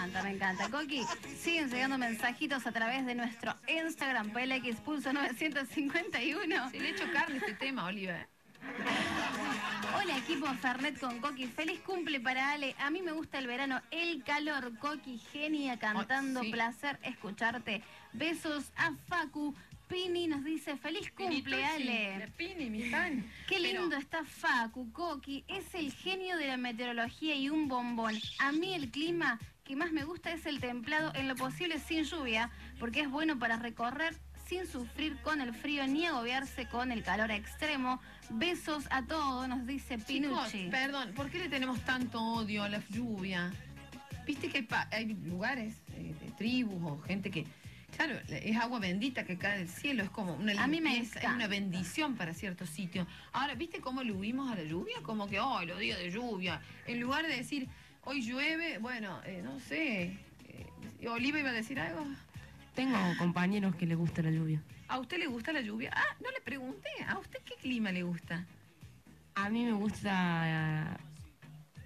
encanta, me encanta. Coqui, siguen llegando mensajitos a través de nuestro Instagram, PLX Pulso 951. Se le he hecho carne este tema, Oliver. Hola equipo Fernet con Coqui, feliz cumple para Ale. A mí me gusta el verano, el calor, Coqui, genia cantando, sí. placer escucharte. Besos a Facu. Pini nos dice, feliz cumple Ale. Pini, mi fan. Qué Pero- lindo está Facu, Coqui, es el genio de la meteorología y un bombón. A mí el clima que más me gusta es el templado, en lo posible sin lluvia, porque es bueno para recorrer sin sufrir con el frío ni agobiarse con el calor extremo. Besos a todos, nos dice Chicos, Pinucci. perdón, ¿por qué le tenemos tanto odio a la lluvia? Viste que hay, pa- hay lugares, eh, de tribus o gente que, claro, es agua bendita que cae del cielo, es como una A mí me limpieza, es una bendición para ciertos sitios. Ahora, ¿viste cómo le huimos a la lluvia? Como que, oh, los días de lluvia. En lugar de decir, hoy llueve, bueno, eh, no sé, eh, Oliva iba a decir algo. Tengo compañeros que les gusta la lluvia. ¿A usted le gusta la lluvia? Ah, no le pregunté. ¿A usted qué clima le gusta? A mí me gusta eh,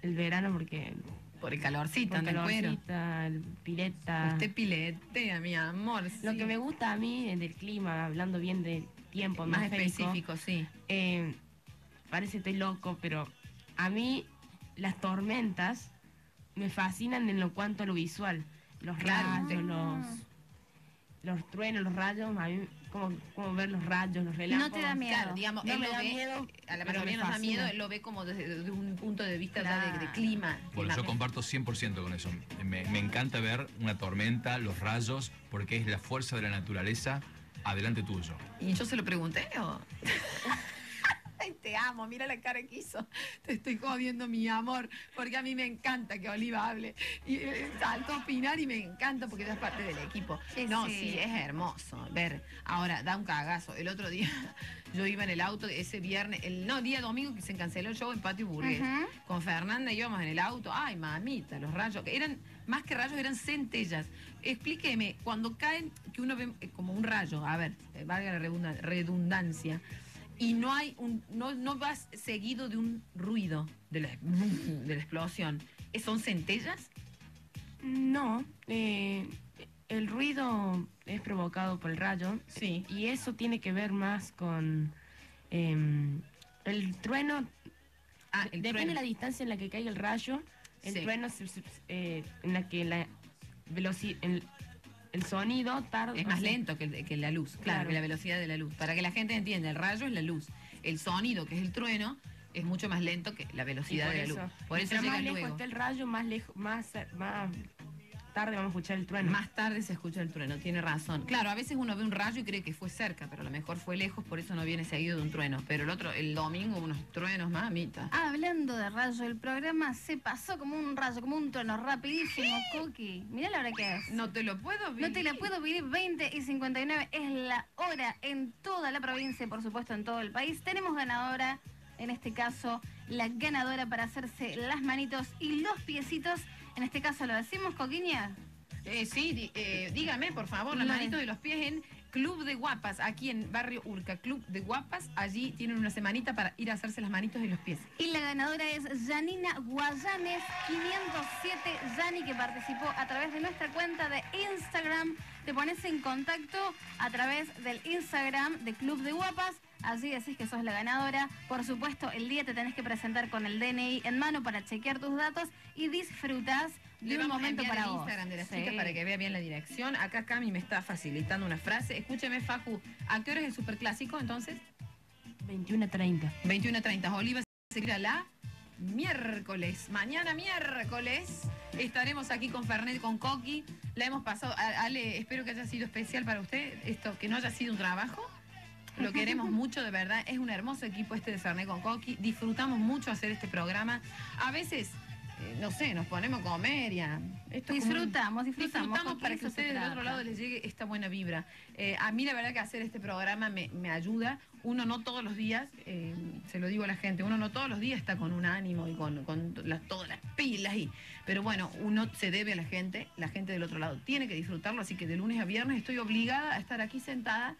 el verano porque Por el calorcito, por el cuero. calorcita, el pileta. Usted piletea, mi amor. Lo que me gusta a mí del clima, hablando bien del tiempo más atmosférico, específico, sí. eh, parece que estoy loco, pero a mí las tormentas me fascinan en lo cuanto a lo visual. Los Claro, rayos, te- los, los truenos, los rayos, a mí como, como ver los rayos, los relámpagos. te da miedo. Claro, digamos, No él me lo da ve, miedo, a la mayoría nos da miedo, él lo ve como desde, desde un punto de vista ya de, de clima. Bueno, yo comparto 100% con eso. Me, me encanta ver una tormenta, los rayos, porque es la fuerza de la naturaleza adelante tuyo. Y yo se lo pregunté, ¿o? Ay, te amo, mira la cara que hizo. Te estoy jodiendo, mi amor, porque a mí me encanta que Oliva hable. Y eh, saltó a opinar y me encanta porque es parte del equipo. Sí, no, sí. sí. es hermoso ver. Ahora, da un cagazo. El otro día yo iba en el auto, ese viernes, el no, día domingo que se canceló el show en Patio Burgués. Ujú. Con Fernanda íbamos en el auto. Ay, mamita, los rayos. que Eran, más que rayos, eran centellas. Explíqueme, cuando caen, que uno ve eh, como un rayo, a ver, eh, valga la redunda- redundancia, y no hay un, no, no vas seguido de un ruido de la, de la explosión. ¿Eh, ¿Son centellas? No, eh, el ruido es provocado por el rayo Sí. y eso tiene que ver más con em, el trueno. Ah, el depende trueno. de la distancia en la que caiga el rayo. El Sí. trueno eh, en la que la velocidad, el, sonido tarda. Es más lento que, que la luz, claro, Claro. que la velocidad de la luz. Para que la gente entienda, el rayo es la luz. El sonido, que es el trueno, es mucho más lento que la velocidad de la eso, luz. Por eso llega más lejos luego. está el rayo, más lejos, más, más tarde vamos a escuchar el trueno. Más tarde se escucha el trueno, tiene razón. Claro, a veces uno ve un rayo y cree que fue cerca, pero a lo mejor fue lejos, por eso no viene seguido de un trueno. Pero el otro, el domingo, unos truenos, mamita. Hablando de rayo, el programa se pasó como un rayo, como un tono rapidísimo, Coqui. Mirá la hora que es. No te lo puedo ver. No te la puedo pedir, 20 y 59 es la hora en toda la provincia y por supuesto en todo el país. Tenemos ganadora, en este caso la ganadora para hacerse las manitos y los piecitos. En este caso lo decimos, Coquiña. Eh, sí, eh, dígame, por favor, las manitos de los pies en Club de Guapas, aquí en Barrio Urca. Club de Guapas, allí tienen una semanita para ir a hacerse las manitos y los pies. Y la ganadora es Janina Guayanes 507. Yani que participó a través de nuestra cuenta de Instagram. Te pones en contacto a través del Instagram de Club de Guapas. Allí decís que sos la ganadora. Por supuesto, el día te tenés que presentar con el DNI en mano para chequear tus datos y disfrutás Le vamos momento para el. Instagram de la Sí. para que vea bien la dirección. Acá Cami me está facilitando una frase. Escúcheme, Facu, ¿a qué hora es el superclásico entonces? 21 a 30. 21 a 30. Oliva se queda la miércoles. Mañana miércoles estaremos aquí con Fernet, con Coqui. La hemos pasado. Ale, espero que haya sido especial para usted. Esto, que no haya sido un trabajo. Lo queremos mucho, de verdad. Es un hermoso equipo este de Fernet con Coqui. Disfrutamos mucho hacer este programa. A veces, no sé, nos ponemos a comer y a- esto Disfrutamos, disfrutamos. Disfrutamos para que ustedes del otro lado les llegue esta buena vibra. Eh, a mí la verdad que hacer este programa me, me ayuda. Uno no todos los días, eh, se lo digo a la gente, uno no todos los días está con un ánimo y con, con las- todas las pilas. Y, pero bueno, uno se debe a la gente, la gente del otro lado tiene que disfrutarlo, así que de lunes a viernes estoy obligada a estar aquí sentada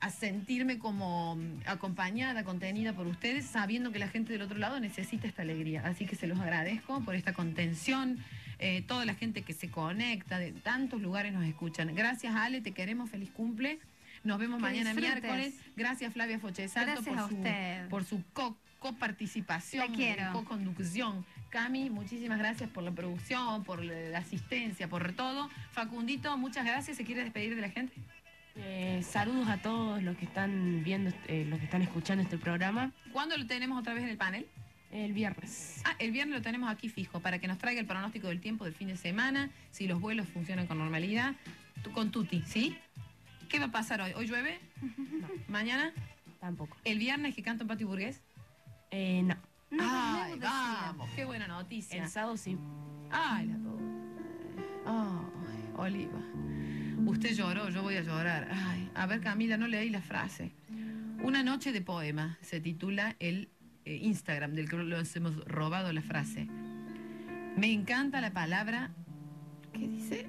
a sentirme como mm, acompañada, contenida por ustedes, sabiendo que la gente del otro lado necesita esta alegría. Así que se los agradezco por esta contención, eh, toda la gente que se conecta, de tantos lugares nos escuchan. Gracias, Ale, te queremos, feliz cumple. Nos vemos Que mañana disfrutes. miércoles. Gracias, Flavia Fochesalto, Gracias por a su, usted. por su co- coparticipación, co-conducción. Cami, muchísimas gracias por la producción, por la asistencia, por todo. Facundito, muchas gracias. ¿Se quiere despedir de la gente? Eh, saludos a todos los que están viendo, eh, los que están escuchando este programa. ¿Cuándo lo tenemos otra vez en el panel? El viernes. Ah, el viernes lo tenemos aquí fijo para que nos traiga el pronóstico del tiempo del fin de semana, si los vuelos funcionan con normalidad, Tú- con Tuti, ¿sí? ¿Qué va a pasar hoy? ¿Hoy llueve? ¿Mañana? Tampoco. ¿El viernes que canto en Patio Burgués? Eh, no. No, Ay, no decía. vamos, qué buena noticia. El sábado sí. Ay, la pobre. Ay, Oliva. Usted lloró, yo voy a llorar. Ay, a ver, Camila, no leí la frase. Una noche de poema se titula el eh, Instagram del que nos hemos robado la frase. Me encanta la palabra. ¿Qué dice?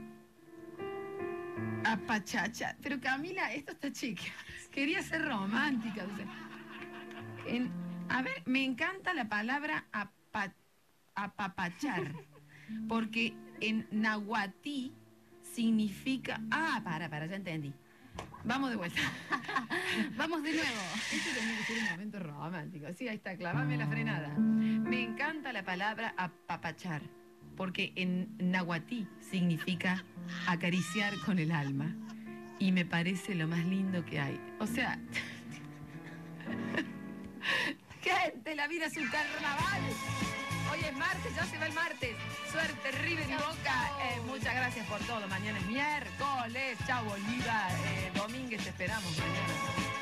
Apachacha. Pero Camila, esto está chica. Quería ser romántica. a ver, me encanta la palabra apa- apapachar. Porque en nahuatí significa. Ah, para, para, ya entendí. Vamos de vuelta. Vamos de nuevo. Este tenía que ser un momento romántico. Sí, ahí está, clavame la frenada. Me encanta la palabra apapachar, porque en nahuatí significa acariciar con el alma. Y me parece lo más lindo que hay. O sea. Gente, la vida es un carnaval. Hoy es martes, ya se va el martes. Suerte, River y Boca. Eh, muchas gracias por todo. Mañana es miércoles. Chao, Bolívar. Eh, Domínguez, te esperamos mañana.